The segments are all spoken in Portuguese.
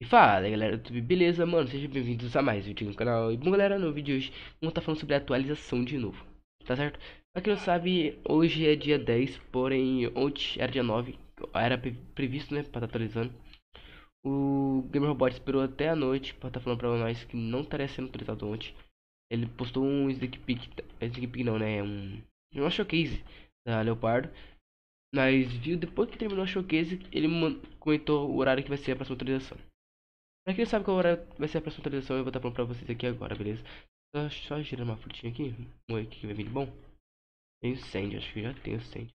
E fala galera, tudo beleza? Mano, sejam bem-vindos a mais um vídeo no canal. E bom galera, no vídeo de hoje vamos estar falando sobre a atualização de novo, tá certo? Pra quem não sabe, hoje é dia 10, porém ontem era dia 9, era previsto né, pra estar tá atualizando. O Gamer Robot esperou até a noite pra estar tá falando pra nós que não estaria sendo atualizado ontem. Ele postou um sneak peek, sneak peek não né, um, um showcase da Leopardo. Mas viu, depois que terminou o showcase, ele comentou o horário que vai ser a próxima atualização. Pra quem sabe qual hora vai ser a próxima atualização, eu vou estar falando pra vocês aqui agora, beleza? Só, só girar uma frutinha aqui. Vamos aqui que vai vir bom. Tem o Sandy, acho que já tem o Sandy.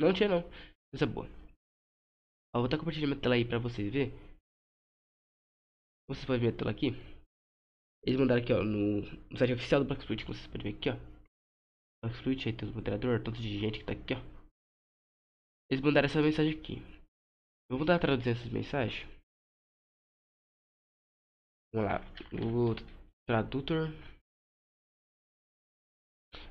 Não tinha não. Coisa boa. Ó, vou estar compartilhando minha tela aí pra vocês ver. Vocês podem ver a tela aqui. Eles mandaram aqui, ó, no, no site oficial do Black Exploit, como vocês podem ver aqui, ó. Black Exploit, aí tem o moderador, tanto de gente que tá aqui, ó. Eles mandaram essa mensagem aqui. Vou dar traduzir essas mensagens. Vamos lá. O tradutor.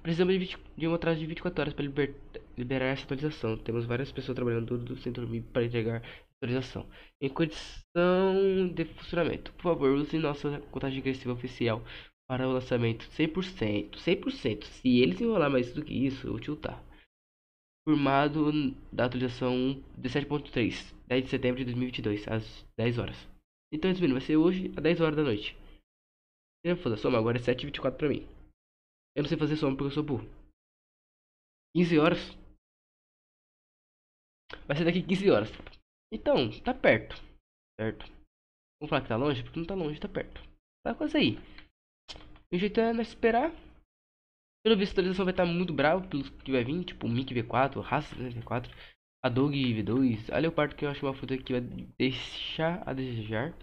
Precisamos de, 20, de um atraso de 24 horas para liber, liberar essa atualização. Temos várias pessoas trabalhando do sem dormir para entregar a atualização. Em condição de funcionamento. Por favor, use nossa contagem regressiva oficial para o lançamento 100%. 100%. Se eles enrolar mais do que isso, eu tiltar formado da atualização 17.3, 10 de setembro de 2022, às 10 horas. Então, resumindo, vai ser hoje às 10 horas da noite. Eu fazer soma, agora é 7h24 pra mim. Eu não sei fazer soma porque eu sou burro. 15 horas. Vai ser daqui 15 horas. Então, tá perto. Certo? Vamos falar que tá longe? Porque não tá longe, tá perto. Tá quase aí. O jeito é esperar pelo visto, a atualização vai estar muito bravo pelo que vai vir, tipo o Mickey V4, Raça né, V4, a Dog V2, a Leopardo que eu acho uma fruta que vai deixar a desejar.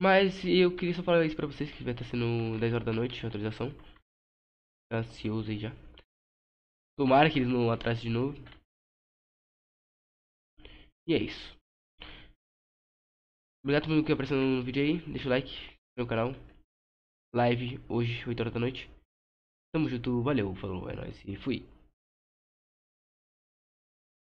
Mas eu queria só falar isso pra vocês que vai estar sendo 10 horas da noite a atualização. Tá ansioso aí já. Tomara que eles não atrasem de novo. E é isso. Obrigado por mundo que apareceu no vídeo aí. Deixa o like no meu canal. Live hoje, 8 horas da noite. Tamo junto, valeu, falou, é nóis e fui.